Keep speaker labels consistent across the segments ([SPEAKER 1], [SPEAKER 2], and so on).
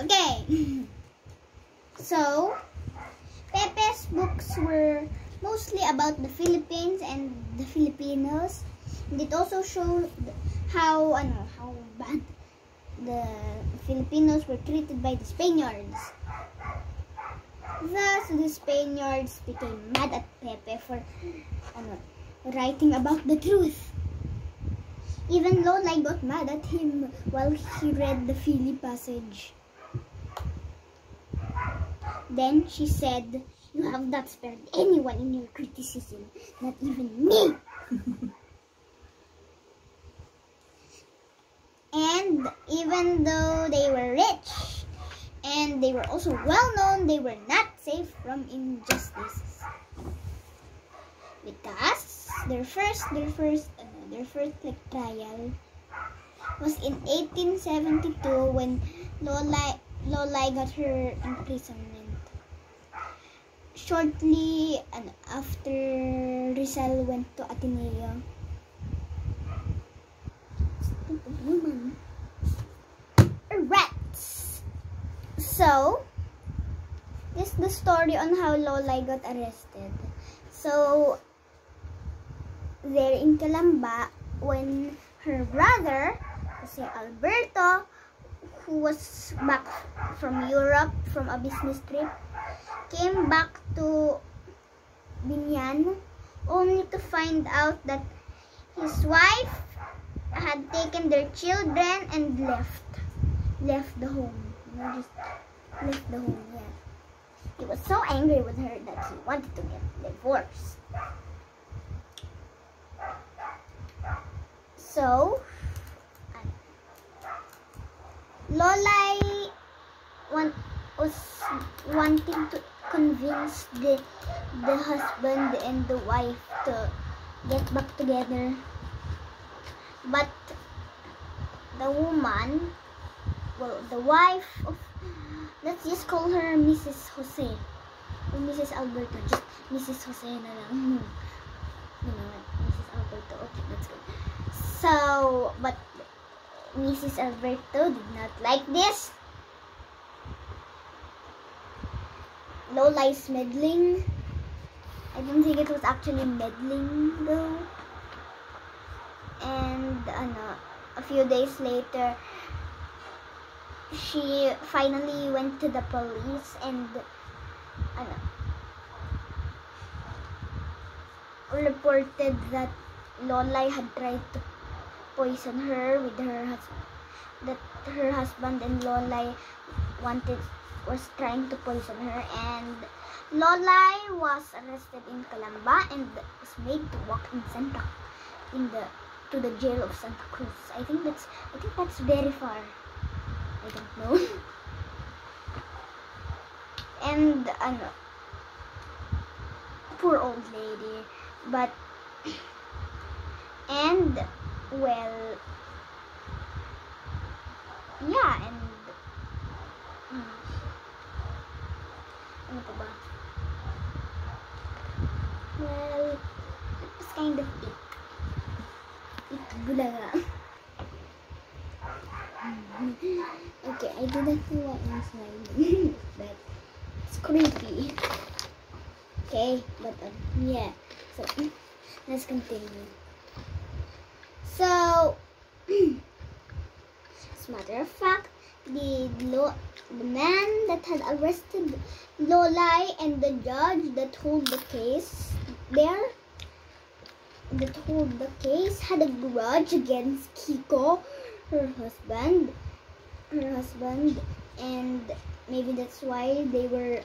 [SPEAKER 1] Okay. so, Pepe's books were mostly about the Philippines and the Filipinos. And it also showed how ano, how bad the Filipinos were treated by the Spaniards. Thus, the Spaniards became mad at Pepe for ano, writing about the truth. Even Lolay got mad at him while he read the Philly passage. Then she said, You have not spared anyone in your criticism, not even me. and even though they were rich and they were also well known, they were not safe from injustices. Because their first, their first, uh, their first like trial was in 1872 when Lola, Lola got her imprisonment. Shortly and after Rizal went to Ateneo. Stupid woman. Rats. So, this is the story on how Lola got arrested. So, there in Calamba, when her brother, Jose Alberto, who was back from Europe from a business trip, came back to Biñan only to find out that his wife had taken their children and left left the home. Just left the home yeah. He was so angry with her that he wanted to get divorced. So Lolay want, was wanting to convince the the husband and the wife to get back together but the woman well the wife of let's just call her Mrs. Jose or Mrs. Alberto just Mrs. Jose na lang you know Mrs. Alberto okay that's good so but Mrs. Alberto did not like this Lola is meddling. I don't think it was actually meddling though. And uh, ano, a few days later, she finally went to the police and uh, ano, reported that Lola had tried to poison her with her husband. That her husband and Lola wanted was trying to poison her and Lolay was arrested in Calamba and was made to walk in Santa in the to the jail of Santa Cruz. I think that's I think that's very far. I don't know. and ano, poor old lady. But and well yeah and hmm. Ano pa ba? Well, it's kind of it. It bulaga. okay, I didn't know what inside, but it's creepy. Okay, but uh, yeah. So let's continue. So, as a matter of fact, the lo- the man that had arrested Lolay and the judge that hold the case there that hold the case had a grudge against Kiko, her husband, her husband, and maybe that's why they were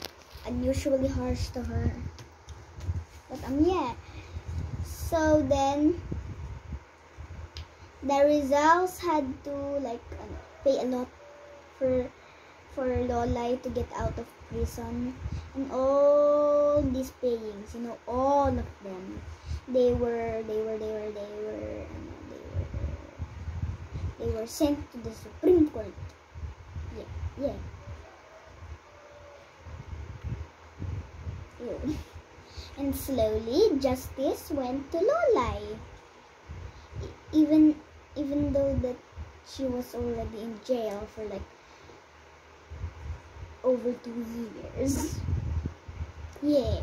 [SPEAKER 1] unusually harsh to her. But um yeah. So then the results had to like uh, pay a lot for for Lolay to get out of prison. And all these payings you know all of them they were they were they were they were they were they were sent to the Supreme Court. Yeah yeah. Ew. and slowly justice went to Lolay E- even even though that she was already in jail for like over two years. Mm-hmm. Yeah.